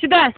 Сюда.